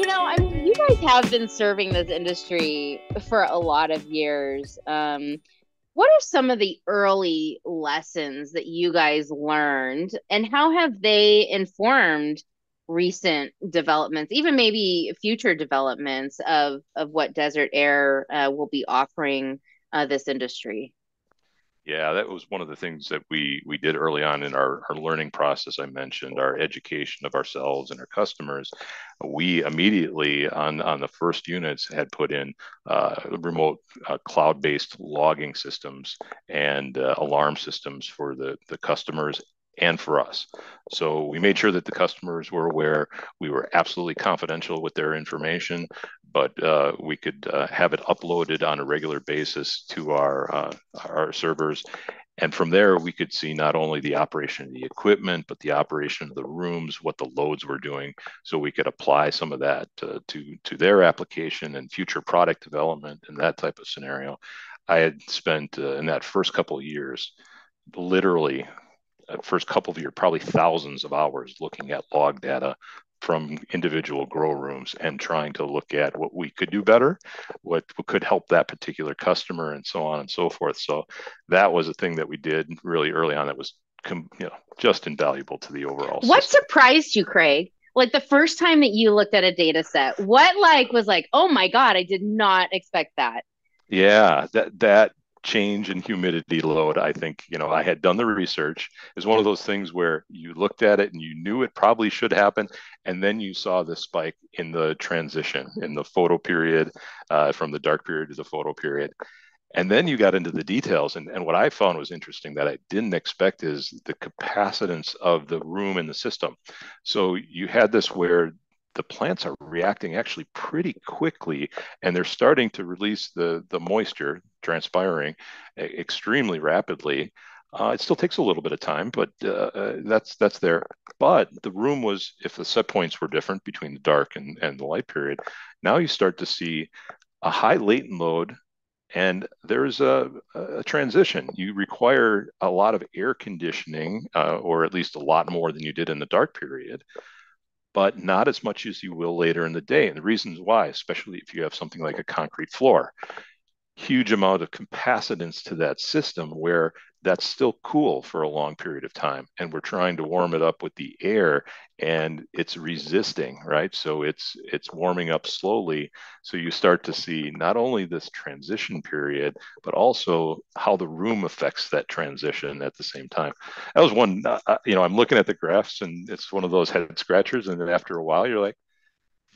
you know, I mean, you guys have been serving this industry for a lot of years. Um, what are some of the early lessons that you guys learned, and how have they informed recent developments, even maybe future developments of of what Desert Aire uh, will be offering uh, this industry? Yeah, that was one of the things that we we did early on in our, our learning process. I mentioned our education of ourselves and our customers. We immediately on on the first units had put in uh, remote uh, cloud-based logging systems and uh, alarm systems for the the customers and for us. So we made sure that the customers were aware. We were absolutely confidential with their information, but uh, we could uh, have it uploaded on a regular basis to our uh, our servers. And from there, we could see not only the operation of the equipment, but the operation of the rooms, what the loads were doing, so we could apply some of that to to, to their application and future product development and that type of scenario. I had spent uh, in that first couple of years, literally uh, first couple of years, probably thousands of hours looking at log data from individual grow rooms and trying to look at what we could do better, what could help that particular customer, and so on and so forth. So that was a thing that we did really early on that was you know just invaluable to the overall. What system. surprised you, Craig? Like the first time that you looked at a data set, what like was like, oh my god, I did not expect that. Yeah, that that change in humidity load i think you know i had done the research. Is one of those things where you looked at it and you knew it probably should happen and then you saw the spike in the transition in the photo period uh, from the dark period to the photo period. And then you got into the details and, and what i found was interesting that i didn't expect is the capacitance of the room in the system. So you had this where the plants are reacting actually pretty quickly and they're starting to release the, the moisture transpiring extremely rapidly. Uh, it still takes a little bit of time, but uh, uh, that's that's there. But the room was, if the set points were different between the dark and, and the light period, now you start to see a high latent load and there's a, a, transition. You require a lot of air conditioning, uh, or at least a lot more than you did in the dark period, but not as much as you will later in the day. And the reasons why, especially if you have something like a concrete floor, huge amount of capacitance to that system where that's still cool for a long period of time. And we're trying to warm it up with the air and it's resisting right? So it's it's warming up slowly. So you start to see not only this transition period but also how the room affects that transition at the same time. That was one uh, uh you know i'm looking at the graphs and it's one of those head scratchers and then after a while you're like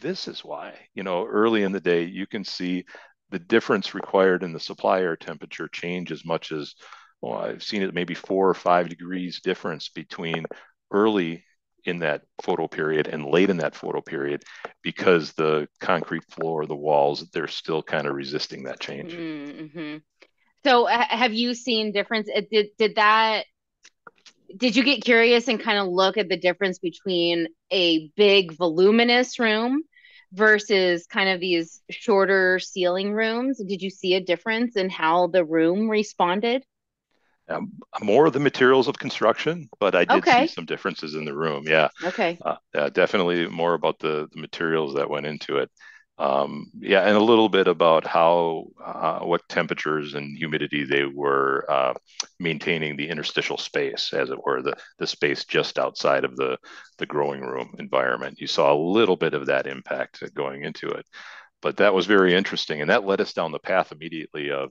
this is why you know early in the day you can see the difference required in the supply air temperature change as much as well, I've seen it maybe four or five degrees difference between early in that photo period and late in that photo period because the concrete floor, the walls, they're still kind of resisting that change. Mm-hmm. So, have you seen difference? Did did that? Did you get curious and kind of look at the difference between a big voluminous room versus kind of these shorter ceiling rooms? Did you see a difference in how the room responded? Um, more of the materials of construction, but I did okay. see some differences in the room. Yeah. Okay. Uh, yeah, definitely more about the, the materials that went into it. Um, yeah, and a little bit about how, uh, what temperatures and humidity they were uh, maintaining the interstitial space, as it were, the, the space just outside of the, the growing room environment. You saw a little bit of that impact going into it. But that was very interesting. And that led us down the path immediately of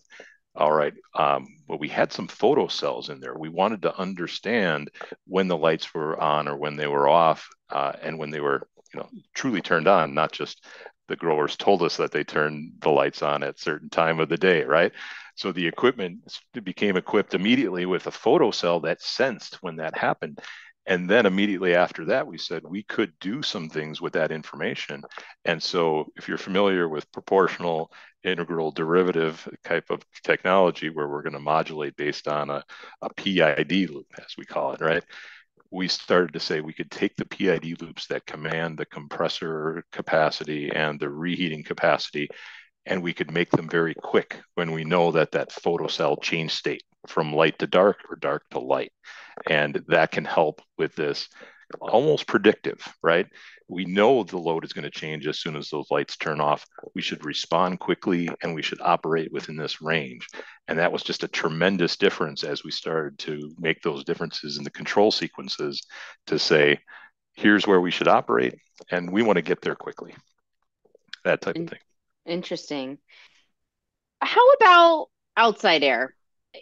all right. Um, well, we had some photo cells in there. We wanted to understand when the lights were on or when they were off, uh, and when they were, you know, truly turned on. Not just the growers told us that they turned the lights on at certain time of the day, right? So the equipment became equipped immediately with a photo cell that sensed when that happened, and then immediately after that, we said we could do some things with that information. And so, if you're familiar with proportional integral derivative type of technology, where we're going to modulate based on a, a PID loop, as we call it, right? We started to say we could take the PID loops that command the compressor capacity and the reheating capacity, and we could make them very quick when we know that that photocell change state from light to dark or dark to light. And that can help with this almost predictive, right? We know the load is going to change as soon as those lights turn off. We should respond quickly and we should operate within this range. And that was just a tremendous difference as we started to make those differences in the control sequences to say, here's where we should operate, and we want to get there quickly. That type of thing. Interesting. How about outside air?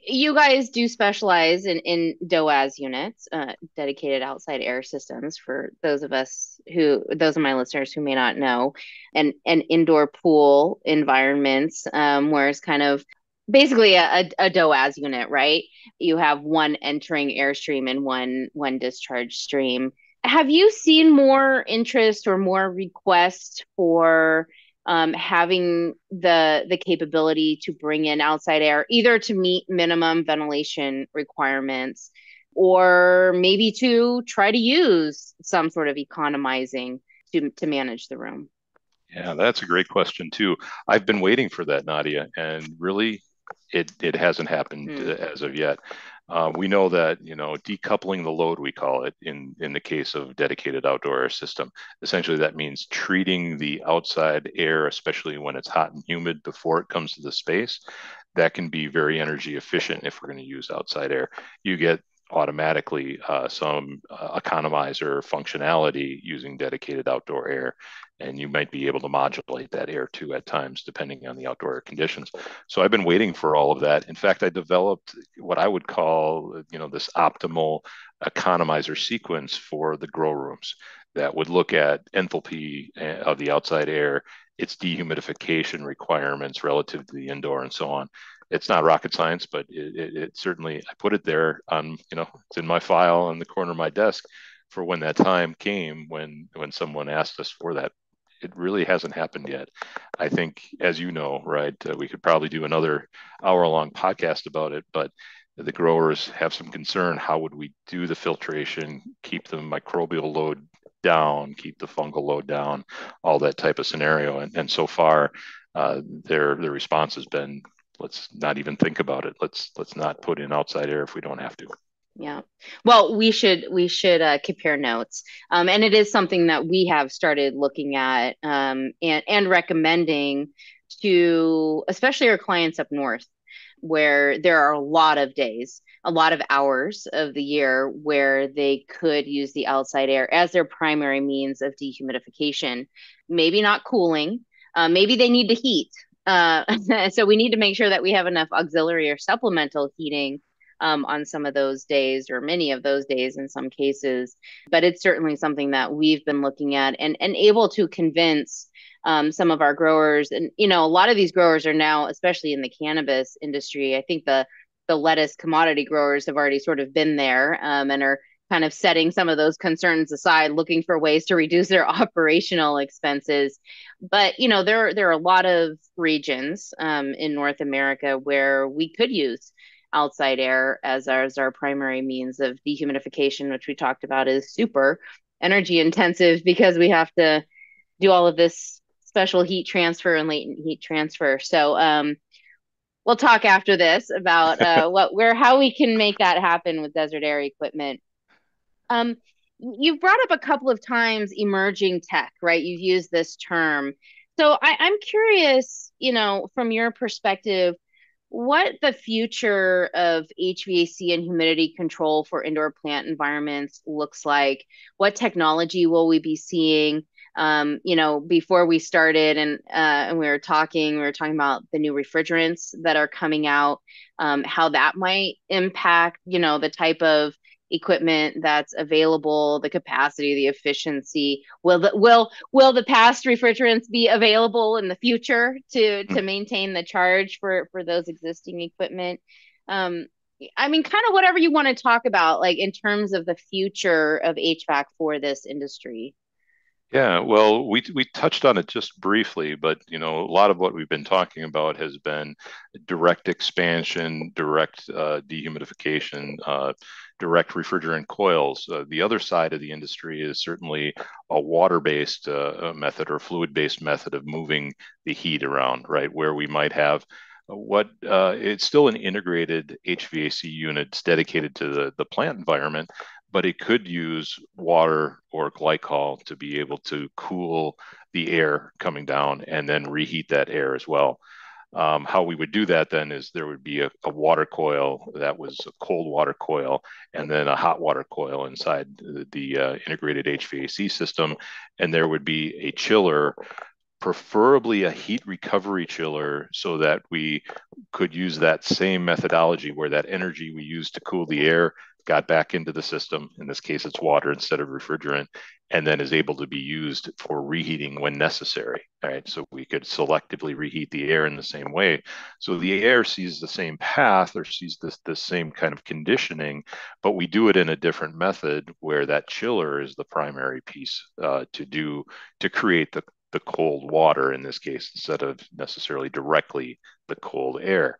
You guys do specialize in, in DOAS units, uh, dedicated outside air systems for those of us who, those of my listeners who may not know, and, and indoor pool environments, um, where it's kind of basically a, a, DOAS unit, right? You have one entering airstream and one, one discharge stream. Have you seen more interest or more requests for um, having the the capability to bring in outside air either to meet minimum ventilation requirements or maybe to try to use some sort of economizing to to manage the room. Yeah that's a great question too. I've been waiting for that nadia and really it it hasn't happened mm. as of yet uh, we know that you know decoupling the load, we call it in in the case of dedicated outdoor air system. Essentially, that means treating the outside air, especially when it's hot and humid, before it comes to the space. That can be very energy efficient if we're going to use outside air. You get automatically uh, some uh, economizer functionality using dedicated outdoor air. And you might be able to modulate that air too at times depending on the outdoor conditions. So i've been waiting for all of that. In fact i developed what i would call you know this optimal economizer sequence for the grow rooms that would look at enthalpy uh, of the outside air its dehumidification requirements relative to the indoor and so on it's not rocket science, but it, it, it, certainly I put it there on you know it's in my file on the corner of my desk for when that time came when when someone asked us for that. It really hasn't happened yet. I think, as you know, right, uh, we could probably do another hour long podcast about it, but the growers have some concern. How would we do the filtration, keep the microbial load down, keep the fungal load down, all that type of scenario? And, and so far, uh, their their response has been let's not even think about it. Let's let's not put in outside air if we don't have to. Yeah. Well, we should we should uh, compare notes, um, and it is something that we have started looking at um, and and recommending to especially our clients up north, where there are a lot of days, a lot of hours of the year where they could use the outside air as their primary means of dehumidification. Maybe not cooling. Uh, maybe they need to heat uh, so we need to make sure that we have enough auxiliary or supplemental heating um, on some of those days or many of those days in some cases. But it's certainly something that we've been looking at and, and able to convince um, some of our growers. And, you know, a lot of these growers are now, especially in the cannabis industry, I think the the lettuce commodity growers have already sort of been there um, and are kind of setting some of those concerns aside, looking for ways to reduce their operational expenses. But you know, there there are a lot of regions um, in North America where we could use outside air as our, as our primary means of dehumidification, which we talked about is super energy intensive because we have to do all of this special heat transfer and latent heat transfer. So um, we'll talk after this about uh, what where how we can make that happen with Desert Aire equipment. Um, you've brought up a couple of times emerging tech, right? You've used this term. So I, I'm curious, you know, from your perspective, what the future of HVAC and humidity control for indoor plant environments looks like. What technology will we be seeing? Um, you know, before we started and uh, and we were talking, we were talking about the new refrigerants that are coming out, um, how that might impact, you know, the type of equipment that's available, the capacity, the efficiency. Will the will will the past refrigerants be available in the future to to hmm. maintain the charge for for those existing equipment? Um, I mean, kind of whatever you want to talk about, like in terms of the future of HVAC for this industry. Yeah, well, we we touched on it just briefly, but you know, a lot of what we've been talking about has been direct expansion, direct uh, dehumidification, uh, direct refrigerant coils. Uh, the other side of the industry is certainly a water-based uh, method or fluid-based method of moving the heat around, right? Where we might have what uh, it's still an integrated HVAC unit dedicated to the, the plant environment, but it could use water or glycol to be able to cool the air coming down and then reheat that air as well. Um, how we would do that then is there would be a, a, water coil that was a cold water coil and then a hot water coil inside the, the uh, integrated HVAC system. And there would be a chiller preferably a heat recovery chiller so that we could use that same methodology where that energy we use to cool the air got back into the system. In this case, it's water instead of refrigerant, and then is able to be used for reheating when necessary. Right. So we could selectively reheat the air in the same way. So the air sees the same path or sees this the same kind of conditioning, but we do it in a different method where that chiller is the primary piece uh, to do to create the the cold water in this case instead of necessarily directly the cold air.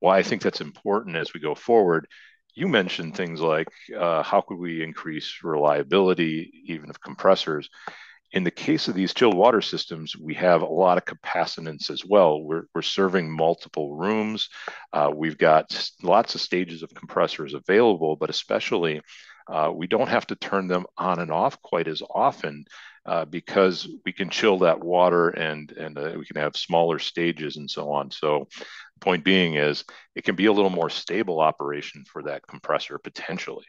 Why I think that's important as we go forward. You mentioned things like uh, how could we increase reliability even of compressors. In the case of these chilled water systems, we have a lot of capacitance as well. We're, we're serving multiple rooms. Uh, we've got lots of stages of compressors available, but especially uh, we don't have to turn them on and off quite as often uh, because we can chill that water and and uh, we can have smaller stages and so on. So, point being is it can be a little more stable operation for that compressor potentially.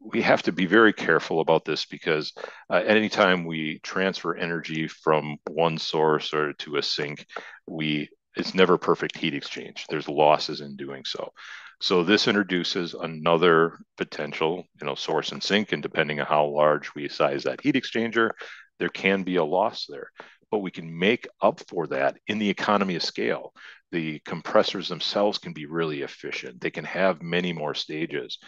We have to be very careful about this because uh, anytime we transfer energy from one source or to a sink, we it's never perfect heat exchange. There's losses in doing so. So this introduces another potential, you know, source and sink, and depending on how large we size that heat exchanger, there can be a loss there. But we can make up for that in the economy of scale. The compressors themselves can be really efficient. They can have many more stages.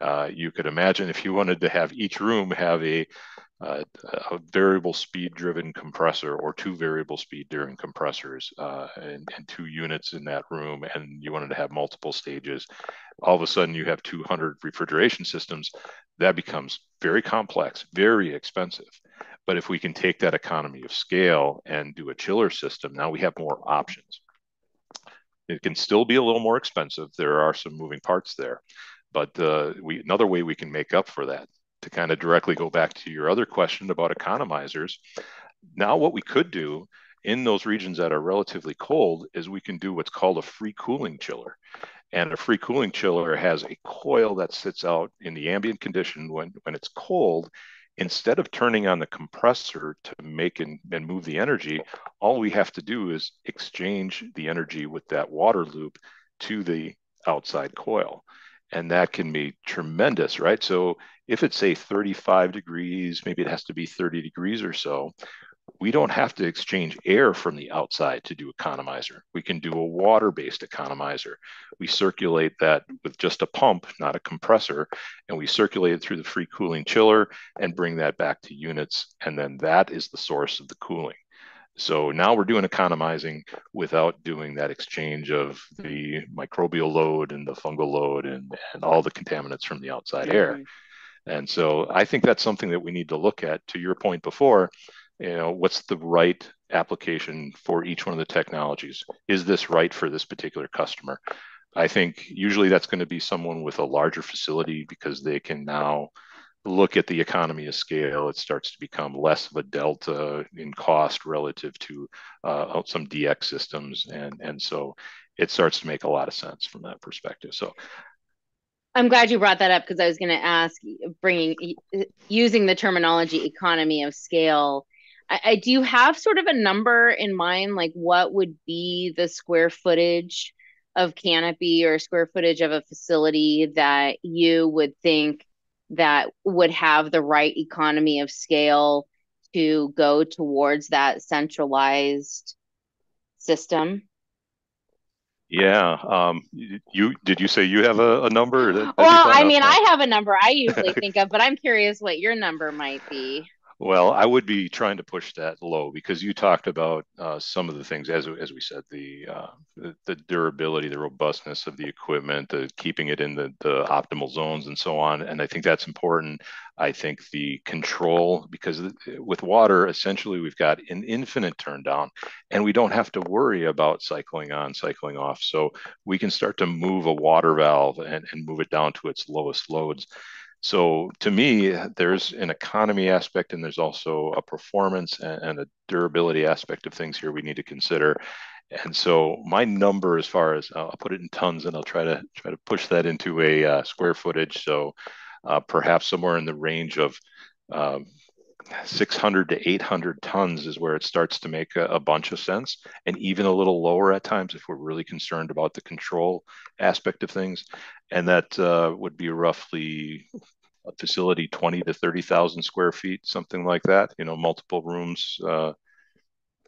Uh, you could imagine if you wanted to have each room have a uh, a variable speed driven compressor or two variable speed driven compressors uh, and, and, two units in that room and you wanted to have multiple stages. All of a sudden you have 200 refrigeration systems. That becomes very complex very expensive. But if we can take that economy of scale and do a chiller system now we have more options. It can still be a little more expensive. There are some moving parts there. But uh, we another way we can make up for that to kind of directly go back to your other question about economizers, now what we could do in those regions that are relatively cold is we can do what's called a free cooling chiller. And a free cooling chiller has a coil that sits out in the ambient condition when, when it's cold. Instead of turning on the compressor to make and, and move the energy, all we have to do is exchange the energy with that water loop to the outside coil and that can be tremendous, right? So if it's say 35 degrees, maybe it has to be 30 degrees or so. We don't have to exchange air from the outside to do economizer. We can do a water-based economizer. We circulate that with just a pump, not a compressor, and we circulate it through the free cooling chiller and bring that back to units. And then that is the source of the cooling. So now we're doing economizing without doing that exchange of the microbial load and the fungal load and, and all the contaminants from the outside air. And so I think that's something that we need to look at. To your point before, you know, what's the right application for each one of the technologies? Is this right for this particular customer? I think usually that's going to be someone with a larger facility because they can now look at the economy of scale, it starts to become less of a delta in cost relative to uh, some DX systems, and and so it starts to make a lot of sense from that perspective. So. I'm glad you brought that up because I was going to ask, bringing using the terminology economy of scale. I, I do have sort of a number in mind, like what would be the square footage of canopy or square footage of a facility that you would think that would have the right economy of scale to go towards that centralized system? Yeah. Um, you did you say you have a, a number? well, I mean, I have a number I usually think of, but I'm curious what your number might be. Well, I would be trying to push that low because you talked about uh, some of the things, as as we said, the, uh, the, the durability, the robustness of the equipment, the keeping it in the the optimal zones, and so on. And I think that's important. I think the control, because with water, essentially we've got an infinite turn down, and we don't have to worry about cycling on, cycling off. So we can start to move a water valve and, and move it down to its lowest loads So to me, there's an economy aspect and there's also a performance and, and a durability aspect of things here we need to consider. And so my number, as far as uh, I'll put it in tons, and I'll try to try to push that into a uh, square footage. So uh, perhaps somewhere in the range of um, 600 to 800 tons is where it starts to make a, a, bunch of sense, and even a little lower at times if we're really concerned about the control aspect of things. And that uh, would be roughly a facility 20 to 30,000 square feet, something like that. You know, multiple rooms, uh,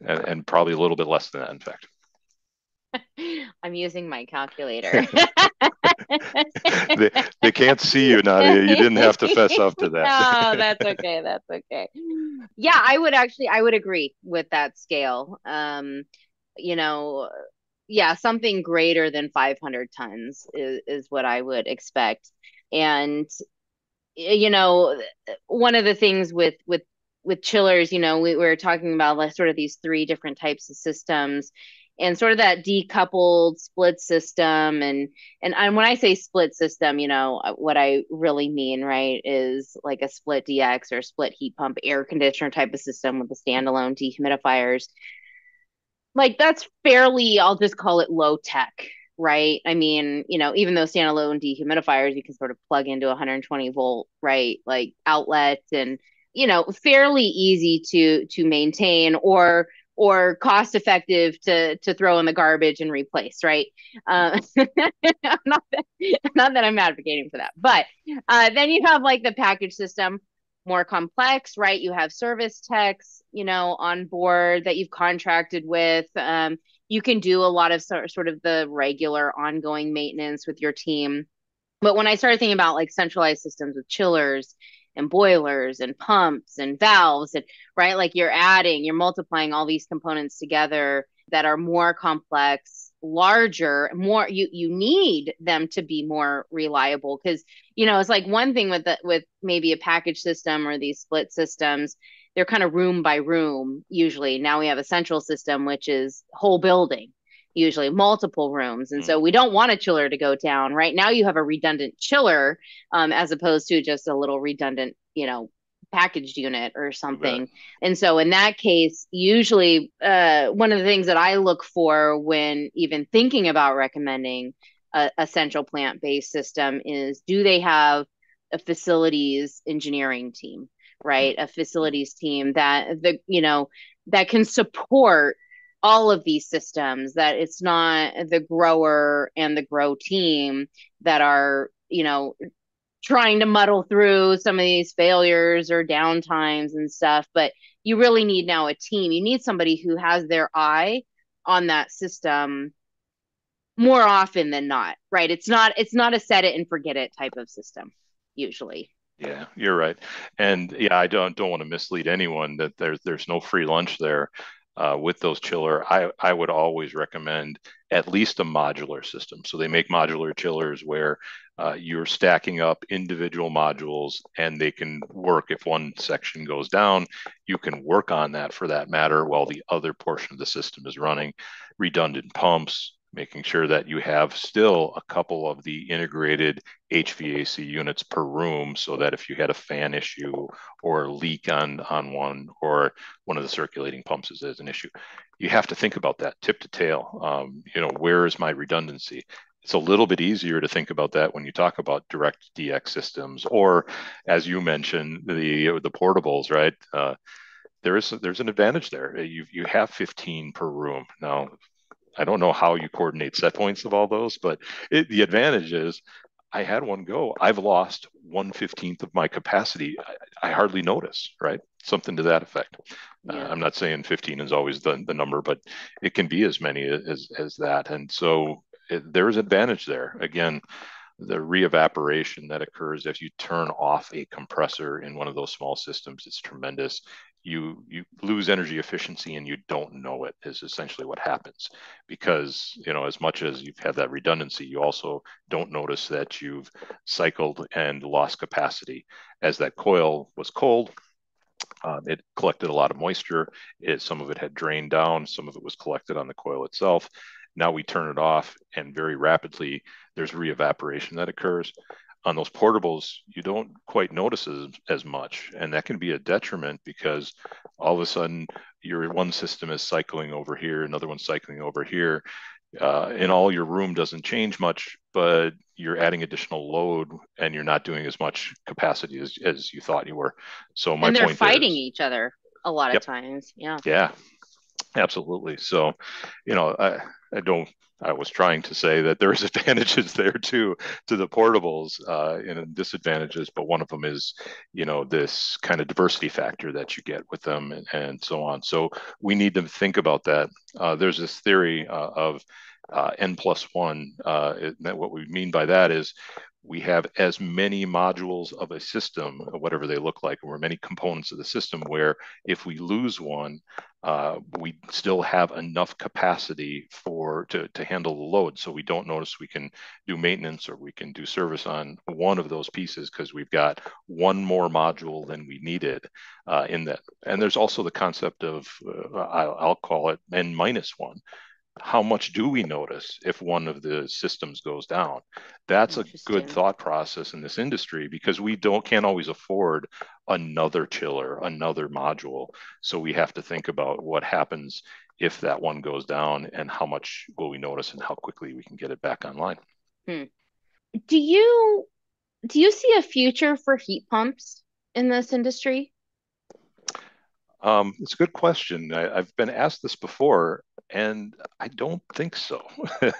and, and probably a little bit less than that, in fact. I'm using my calculator. they, they can't see you, Nadia. You didn't have to fess up to that. no, that's okay. That's okay. Yeah, I would actually, I would agree with that scale. Um, you know, yeah, something greater than 500 tons is, is what I would expect. And, you know, one of the things with, with, with chillers, you know, we, we were talking about like sort of these three different types of systems and sort of that decoupled split system and and and when I say split system, you know, uh, what I really mean, right, is like a split DX or split heat pump air conditioner type of system with the standalone dehumidifiers. Like that's fairly, I'll just call it low tech, right? I mean, you know, even though standalone dehumidifiers, you can sort of plug into 120 volt, right, like outlets and you know, fairly easy to to maintain or or cost effective to to throw in the garbage and replace right uh, not, that, not that i'm advocating for that but uh, then you have like the package system more complex right you have service techs you know on board that you've contracted with um, you can do a lot of sort, of the regular ongoing maintenance with your team. But when i started thinking about like centralized systems with chillers and boilers and pumps and valves and right like you're adding you're multiplying all these components together that are more complex larger more you you need them to be more reliable. Because you know it's like one thing with the with maybe a package system or these split systems they're kind of room by room usually now we have a central system which is whole building usually multiple rooms. And mm. so we don't want a chiller to go down. Right now, you have a redundant chiller um, as opposed to just a little redundant, you know, packaged unit or something. Right. And so in that case, usually uh, one of the things that I look for when even thinking about recommending a, a central plant based system is do they have a facilities engineering team, right? A facilities team that the, you know, that can support all of these systems that it's not the grower and the grow team that are you know trying to muddle through some of these failures or downtimes and stuff but you really need now a team you need somebody who has their eye on that system more often than not right it's not it's not a set it and forget it type of system usually yeah you're right and yeah i don't don't want to mislead anyone that there's there's no free lunch there uh, with those chiller, I, I would always recommend at least a modular system. So they make modular chillers where uh, you're stacking up individual modules and they can work. If one section goes down, you can work on that for that matter while the other portion of the system is running. Redundant pumps, making sure that you have still a couple of the integrated HVAC units per room so that if you had a fan issue or a leak on, on one or one of the circulating pumps is, is an issue, you have to think about that tip to tail. Um, you know, where is my redundancy? It's a little bit easier to think about that when you talk about direct DX systems or, as you mentioned, the the portables, right? Uh, there is there's an advantage there. You you have 15 per room now. I don't know how you coordinate set points of all those, but it, the advantage is I had one go. I've lost one fifteenth of my capacity. I, I, hardly notice, right? Something to that effect. Uh, yeah. Uh, I'm not saying 15 is always the, the number, but it can be as many as, as that. And so it, there's advantage there. Again, the re-evaporation that occurs if you turn off a compressor in one of those small systems, it's tremendous you you lose energy efficiency and you don't know it is essentially what happens. Because you know as much as you've had that redundancy you also don't notice that you've cycled and lost capacity. As that coil was cold um, it collected a lot of moisture. It, some of it had drained down. Some of it was collected on the coil itself. Now we turn it off and very rapidly there's re-evaporation that occurs on those portables, you don't quite notice as, as much. And that can be a detriment because all of a sudden your one system is cycling over here, another one's cycling over here. Uh, and all your room doesn't change much, but you're adding additional load and you're not doing as much capacity as, as you thought you were. So my and they're point fighting is, each other a lot Yep. of times. Yeah. yeah, absolutely. So, you know, I, I don't I was trying to say that there's advantages there too to the portables uh, and disadvantages, but one of them is, you know, this kind of diversity factor that you get with them and, and so on. So we need to think about that. Uh, there's this theory uh, of uh, n plus one. Uh, that what we mean by that is we have as many modules of a system, whatever they look like, or many components of the system, where if we lose one, uh, we still have enough capacity for to, to handle the load. So we don't notice we can do maintenance or we can do service on one of those pieces because we've got one more module than we needed uh, in that. And there's also the concept of uh, I'll, I'll call it n minus one how much do we notice if one of the systems goes down? That's a good thought process in this industry because we don't can't always afford another chiller another module. So we have to think about what happens if that one goes down and how much will we notice and how quickly we can get it back online. Do you do you see a future for heat pumps in this industry? um, it's a good question. I, i've been asked this before and i don't think so.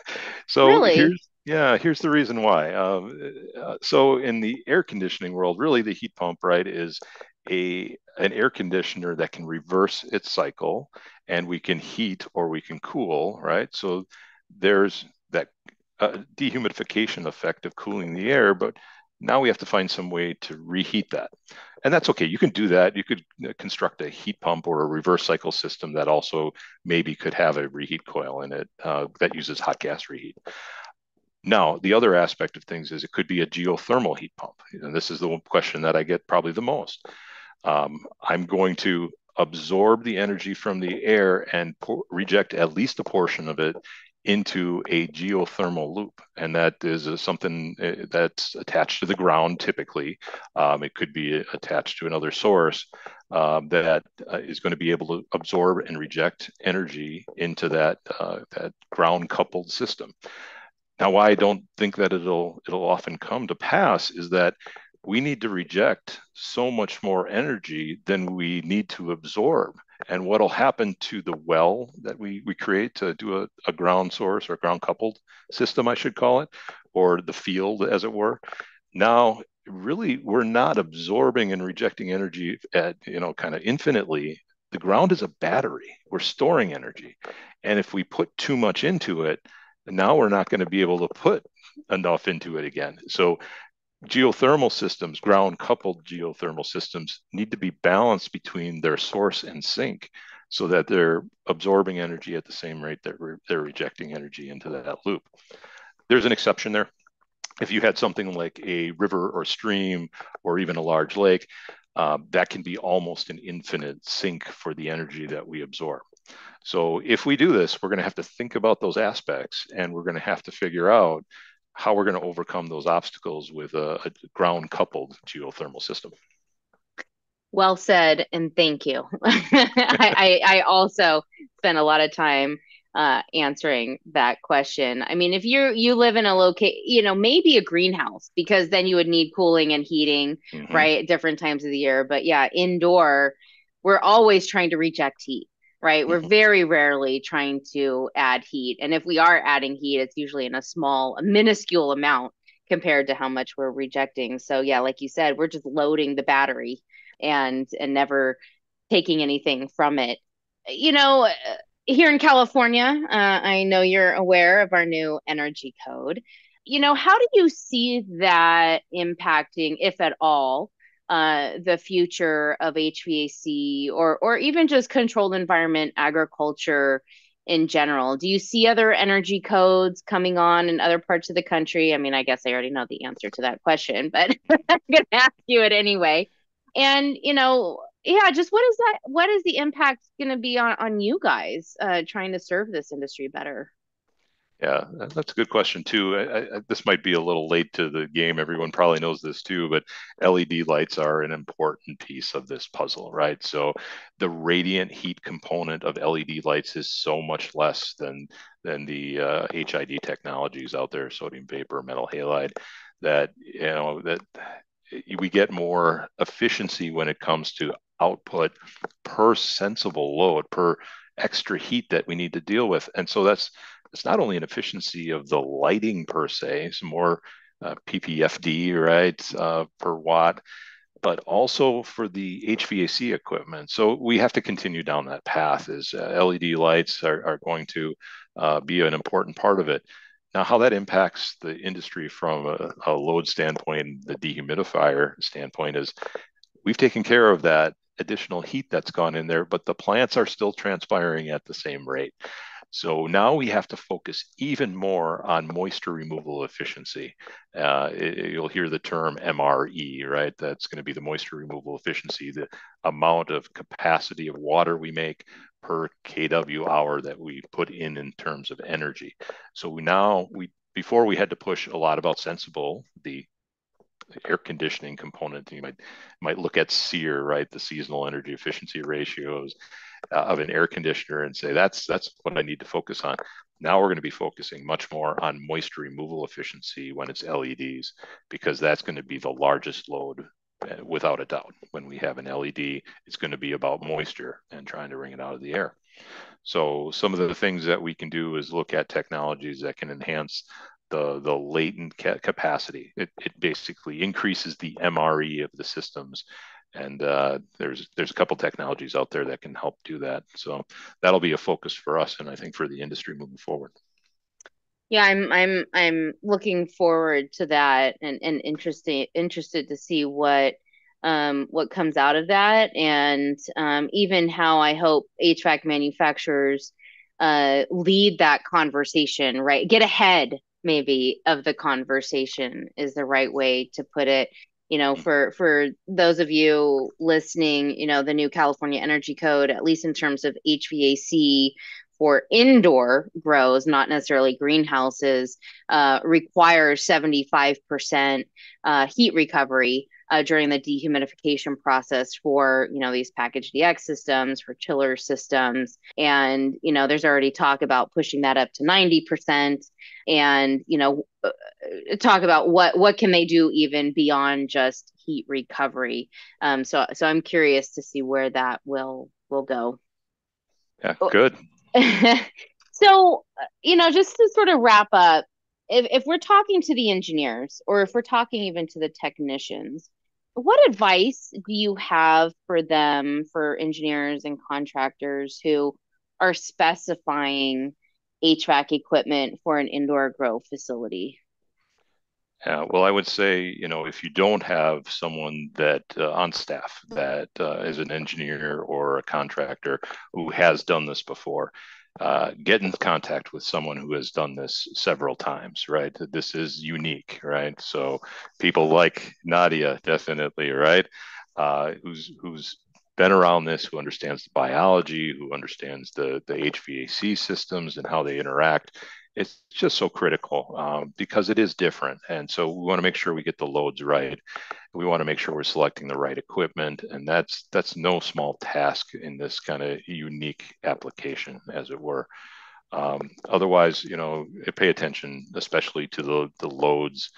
So Really? here's yeah here's the reason why. Um, uh, so in the air conditioning world really the heat pump right is a an air conditioner that can reverse its cycle and we can heat or we can cool right? So there's that uh, dehumidification effect of cooling the air but now we have to find some way to reheat that and that's okay you can do that you could construct a heat pump or a reverse cycle system that also maybe could have a reheat coil in it uh, that uses hot gas reheat now, the other aspect of things is it could be a geothermal heat pump. And this is the one question that I get probably the most. Um, I'm going to absorb the energy from the air and po- reject at least a portion of it into a geothermal loop. And that is uh, something uh, that's attached to the ground typically. Um, it could be attached to another source um, that uh, is going to be able to absorb and reject energy into that, uh, that ground coupled system. Now, why I don't think that it'll it'll often come to pass is that we need to reject so much more energy than we need to absorb. And what'll happen to the well that we, we create to do a, a ground source or ground coupled system, I should call it, or the field, as it were. Now, really, we're not absorbing and rejecting energy at, you know, kind of infinitely. The ground is a battery. We're storing energy. And if we put too much into it, now we're not going to be able to put enough into it again. So geothermal systems, ground coupled geothermal systems need to be balanced between their source and sink so that they're absorbing energy at the same rate that re- they're rejecting energy into that loop. There's an exception there. If you had something like a river or stream or even a large lake, uh, that can be almost an infinite sink for the energy that we absorb. So if we do this, we're going to have to think about those aspects and we're going to have to figure out how we're going to overcome those obstacles with a, a ground coupled geothermal system. Well said, and thank you. I, I I also spent a lot of time uh, answering that question. I mean, if you you live in a locate, you know, maybe a greenhouse because then you would need cooling and heating, Mhm. right, at different times of the year. But yeah, indoor, we're always trying to reject heat, right? We're Mhm. very rarely trying to add heat, and if we are adding heat, it's usually in a small, a minuscule amount compared to how much we're rejecting. So yeah, like you said, we're just loading the battery and and never taking anything from it. You know, uh, here in California, uh, I know you're aware of our new energy code. You know, how do you see that impacting, if at all, uh, the future of HVAC or or even just controlled environment agriculture in general? Do you see other energy codes coming on in other parts of the country? I mean, I guess I already know the answer to that question, but I'm going to ask you it anyway. And, you know, yeah, just what is that? What is the impact going to be on on you guys uh, trying to serve this industry better? Yeah, that's a good question too. I, I, this might be a little late to the game. Everyone probably knows this too, but LED lights are an important piece of this puzzle, right? So the radiant heat component of LED lights is so much less than than the uh, HID technologies out there, sodium vapor, metal halide, that you know that we get more efficiency when it comes to output per sensible load per extra heat that we need to deal with and so that's it's not only an efficiency of the lighting per se, it's more uh, ppfd right uh, per watt, but also for the HVAC equipment. So we have to continue down that path. Is uh, LED lights are, are going to uh, be an important part of it. Now, how that impacts the industry from a, a load standpoint, the dehumidifier standpoint, is we've taken care of that additional heat that's gone in there, but the plants are still transpiring at the same rate. So now we have to focus even more on moisture removal efficiency. Uh, it, you'll hear the term MRE, right? That's going to be the moisture removal efficiency, the amount of capacity of water we make per kW hour that we put in in terms of energy. So we now we before we had to push a lot about sensible the air conditioning component. You might might look at SEER, right, the seasonal energy efficiency ratios uh, of an air conditioner, and say that's that's what I need to focus on. Now we're going to be focusing much more on moisture removal efficiency when it's LEDs, because that's going to be the largest load uh, without a doubt. When we have an LED, it's going to be about moisture and trying to wring it out of the air. So some of the things that we can do is look at technologies that can enhance the the latent ca- capacity. It, it basically increases the MRE of the systems, and uh, there's there's a couple technologies out there that can help do that. So that'll be a focus for us, and I think for the industry moving forward. Yeah, I'm I'm I'm looking forward to that, and and interested interested to see what um, what comes out of that, and um, even how I hope HVAC manufacturers uh, lead that conversation, right? Get ahead maybe of the conversation is the right way to put it you know for for those of you listening you know the new california energy code at least in terms of hvac for indoor grows not necessarily greenhouses uh, requires 75% uh, heat recovery uh, during the dehumidification process for you know these package DX systems for chiller systems. And you know there's already talk about pushing that up to 90% and you know uh, talk about what what can they do even beyond just heat recovery. Um so so I'm curious to see where that will will go. Yeah good. So you know just to sort of wrap up if, if we're talking to the engineers or if we're talking even to the technicians what advice do you have for them for engineers and contractors who are specifying HVAC equipment for an indoor grow facility? Yeah, well, I would say, you know, if you don't have someone that uh, on staff that uh, is an engineer or a contractor who has done this before, uh, get in contact with someone who has done this several times, right? This is unique, right? So people like Nadia, definitely, right? Uh, who's who's been around this, who understands the biology, who understands the the HVAC systems and how they interact, it's just so critical um, because it is different. And so we want to make sure we get the loads right. We want to make sure we're selecting the right equipment, and that's that's no small task in this kind of unique application, as it were. Um, otherwise, you know, pay attention, especially to the the loads,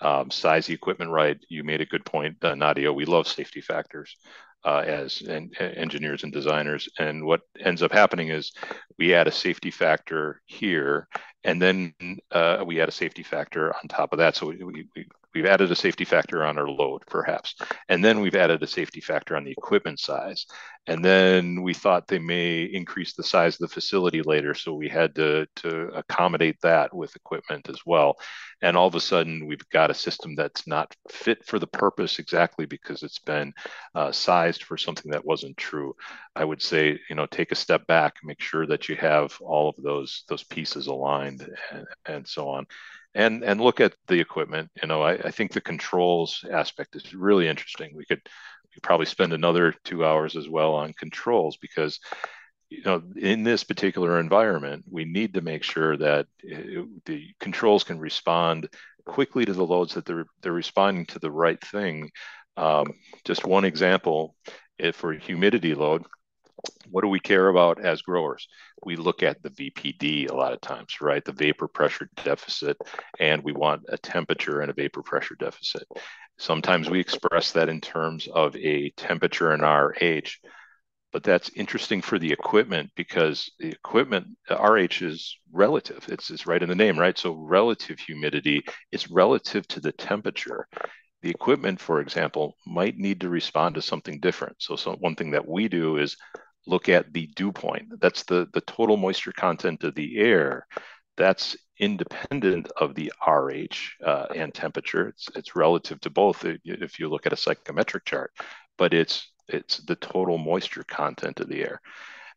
um, size the equipment right. You made a good point, uh, Nadia. We love safety factors uh, as en- engineers and designers. And what ends up happening is we add a safety factor here, and then uh, we add a safety factor on top of that. So we, we, we've added a safety factor on our load, perhaps, and then we've added a safety factor on the equipment size. And then we thought they may increase the size of the facility later, so we had to to accommodate that with equipment as well. And all of a sudden, we've got a system that's not fit for the purpose exactly because it's been uh, sized for something that wasn't true. I would say, you know, take a step back, make sure that you have all of those those pieces aligned, and, and so on and and look at the equipment. You know, I, I think the controls aspect is really interesting. We could we probably spend another two hours as well on controls because you know, in this particular environment, we need to make sure that it, the controls can respond quickly to the loads that they're they're responding to the right thing. Um, just one example, if for humidity load, what do we care about as growers? We look at the VPD a lot of times, right? The vapor pressure deficit, and we want a temperature and a vapor pressure deficit. Sometimes we express that in terms of a temperature and RH, but that's interesting for the equipment because the equipment RH is relative. It's, it's right in the name, right? So relative humidity is relative to the temperature the equipment, for example, might need to respond to something different. So, so one thing that we do is look at the dew point. That's the, the total moisture content of the air. That's independent of the RH uh, and temperature. It's, it's relative to both if you look at a psychrometric chart, but it's it's the total moisture content of the air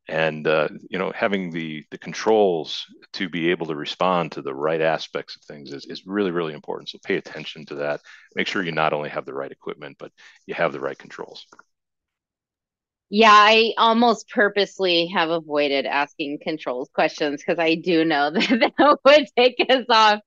and uh, you know having the the controls to be able to respond to the right aspects of things is, is really really important so pay attention to that make sure you not only have the right equipment but you have the right controls yeah i almost purposely have avoided asking controls questions because i do know that that would take us off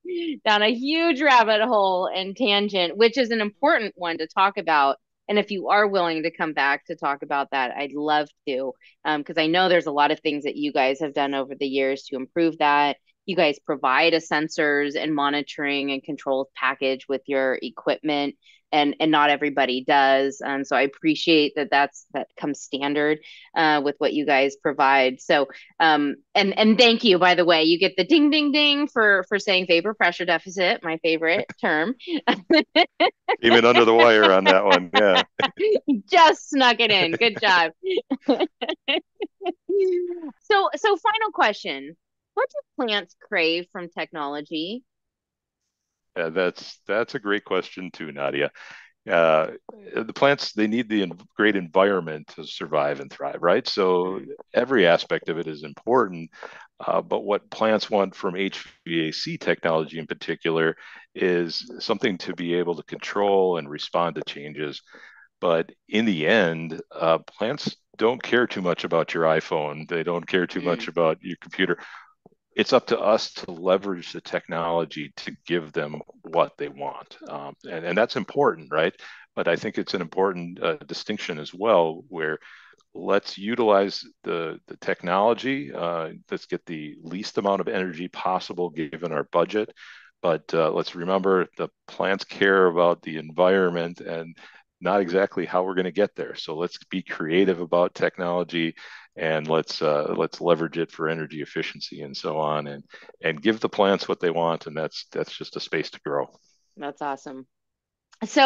down a huge rabbit hole and tangent which is an important one to talk about and if you are willing to come back to talk about that, I'd love to, because um, I know there's a lot of things that you guys have done over the years to improve that. You guys provide a sensors and monitoring and controls package with your equipment and and not everybody does. Um, so i appreciate that that's that comes standard uh, with what you guys provide. So um, and and thank you by the way. You get the ding ding ding for for saying vapor pressure deficit my favorite term. Even under the wire on that one yeah. Just snuck it in. Good job. So so final question. What do plants crave from technology yeah, that's that's a great question too, Nadia. Uh, the plants they need the great environment to survive and thrive, right? So every aspect of it is important. Uh, but what plants want from HVAC technology in particular is something to be able to control and respond to changes. But in the end, uh, plants don't care too much about your iPhone. They don't care too much mm. about your computer it's up to us to leverage the technology to give them what they want. Um, and, and that's important, right? But I think it's an important uh, distinction as well, where let's utilize the, the technology. Uh, let's get the least amount of energy possible given our budget. But uh, let's remember the plants care about the environment and not exactly how we're going to get there. So let's be creative about technology and let's uh, let's leverage it for energy efficiency and so on and and give the plants what they want and that's that's just a space to grow. That's awesome. So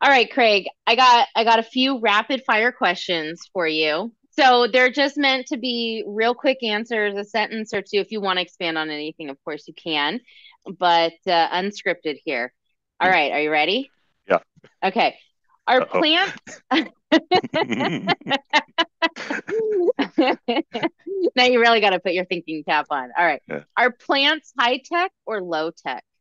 all right craig i got i got a few rapid fire questions for you. So they're just meant to be real quick answers a sentence or two if you want to expand on anything of course you can but uh, unscripted here. All right are you ready? Yeah. Okay. Uh-oh. plants now you really got to put your thinking cap on. All right. Yeah. Are plants high tech or low tech?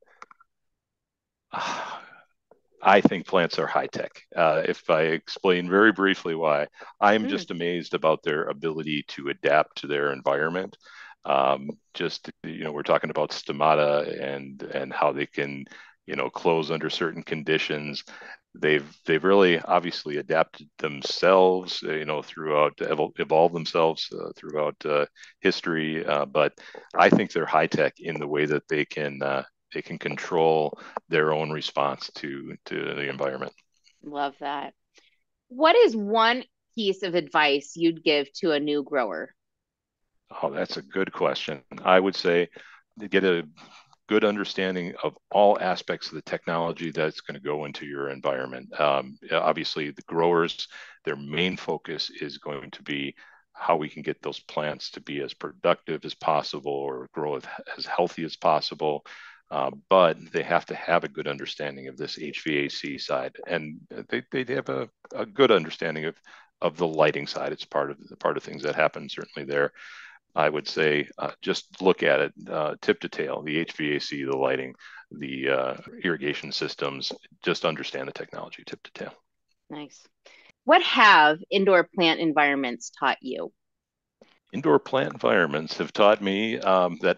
I think plants are high tech. Uh, if I explain very briefly why, I'm mm. just amazed about their ability to adapt to their environment. Um, just you know, we're talking about stomata and and how they can you know close under certain conditions they've they've really obviously adapted themselves uh, you know throughout evolved themselves uh, throughout uh, history uh, but i think they're high tech in the way that they can uh, they can control their own response to to the environment. Love that. What is one piece of advice you'd give to a new grower? Oh that's a good question. I would say to get a good understanding of all aspects of the technology that's going to go into your environment. Um, obviously, the growers, their main focus is going to be how we can get those plants to be as productive as possible or grow as healthy as possible. Uh, but they have to have a good understanding of this HVAC side, and they, they have a, a good understanding of of the lighting side. It's part of the part of things that happen certainly there. I would say uh, just look at it uh, tip to tail the HVAC, the lighting, the uh, irrigation systems, just understand the technology tip to tail. Nice. What have indoor plant environments taught you? indoor plant environments have taught me um, that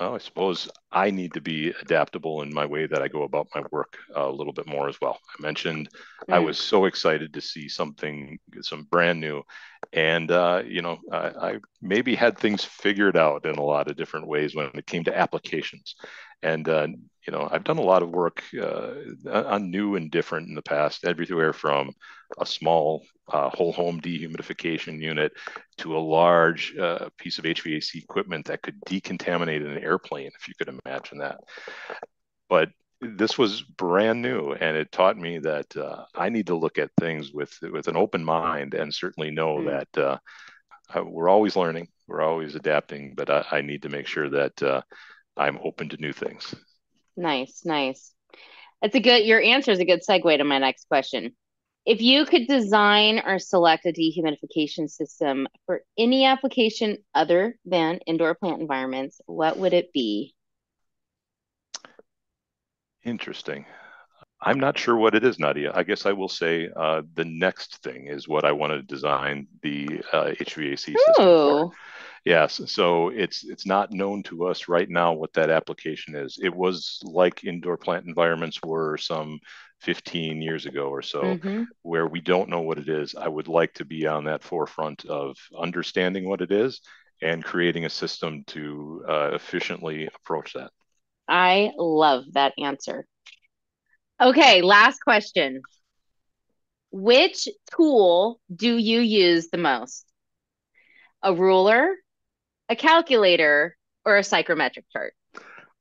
well, I suppose I need to be adaptable in my way that I go about my work a little bit more as well. I mentioned mm. I was so excited to see something, some brand new, and uh, you know, I, I, maybe had things figured out in a lot of different ways when it came to applications. And uh, you know, I've done a lot of work uh, on new and different in the past, everywhere from a small uh, whole home dehumidification unit to a large uh, piece of HVAC equipment that could decontaminate an airplane, if you could imagine that. But this was brand new, and it taught me that uh, I need to look at things with with an open mind, and certainly know mm. that uh, we're always learning, we're always adapting, but I, I need to make sure that uh, I'm open to new things. Nice, nice. That's a good. Your answer is a good segue to my next question. If you could design or select a dehumidification system for any application other than indoor plant environments, what would it be? Interesting. I'm not sure what it is, Nadia. I guess I will say uh, the next thing is what I want to design the uh, HVAC system Ooh. for. Yes, so it's it's not known to us right now what that application is. It was like indoor plant environments were some 15 years ago or so, mm-hmm. where we don't know what it is. I would like to be on that forefront of understanding what it is and creating a system to uh, efficiently approach that. I love that answer. Okay, last question. Which tool do you use the most? A ruler, a calculator, or a psychrometric chart?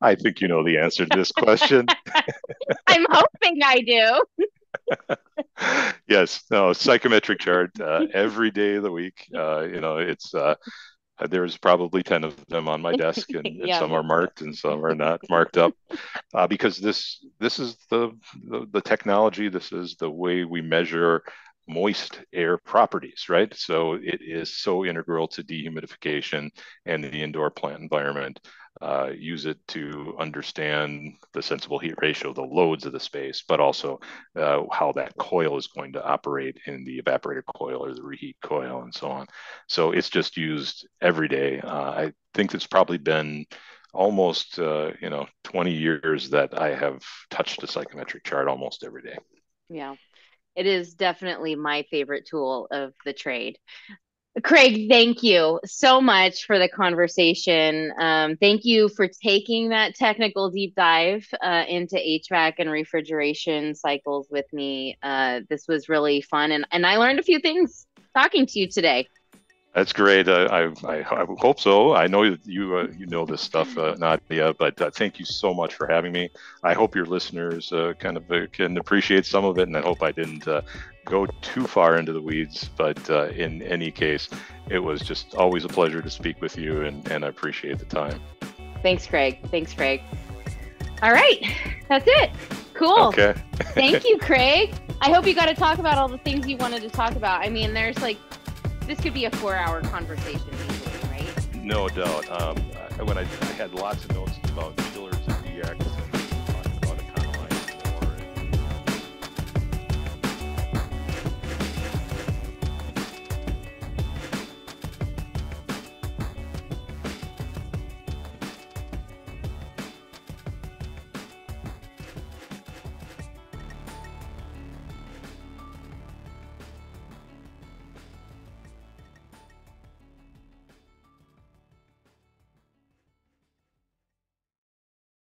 I think you know the answer to this question. I'm hoping I do. yes, no, psychrometric chart uh, every day of the week. Uh, you know, it's uh, there's probably 10 of them on my desk and, and some are marked and some are not marked up uh, because this this is the, the, the technology this is the way we measure moist air properties, right? So it is so integral to dehumidification and the indoor plant environment. Uh, use it to understand the sensible heat ratio, the loads of the space, but also uh, how that coil is going to operate in the evaporator coil or the reheat coil and so on. So it's just used every day. Uh, I think it's probably been almost uh, you know 20 years that I have touched a psychrometric chart almost every day. Yeah it is definitely my favorite tool of the trade. Craig, thank you so much for the conversation. Um, thank you for taking that technical deep dive uh, into HVAC and refrigeration cycles with me. Uh, this was really fun, and, and I learned a few things talking to you today. That's great. Uh, I, I, I, hope so. I know you uh, you know this stuff, uh, Nadia, but uh, thank you so much for having me. I hope your listeners uh, kind of uh, can appreciate some of it, and I hope I didn't go too far into the weeds. But in any case, it was just always a pleasure to speak with you, and, and I appreciate the time. Thanks, Craig. Thanks, Craig. All right, that's it. Cool. Okay. thank you, Craig. I hope you got to talk about all the things you wanted to talk about. I mean, there's like this could be a four-hour conversation, easily, right? No doubt. Um, when I, I, had lots of notes about chillers